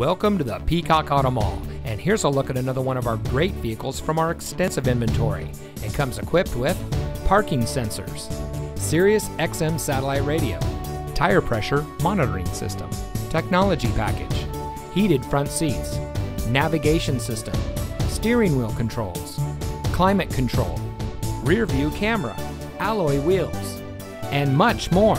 Welcome to the Peacock Auto Mall, and here's a look at another one of our great vehicles from our extensive inventory. It comes equipped with parking sensors, Sirius XM satellite radio, tire pressure monitoring system, technology package, heated front seats, navigation system, steering wheel controls, climate control, rear view camera, alloy wheels, and much more.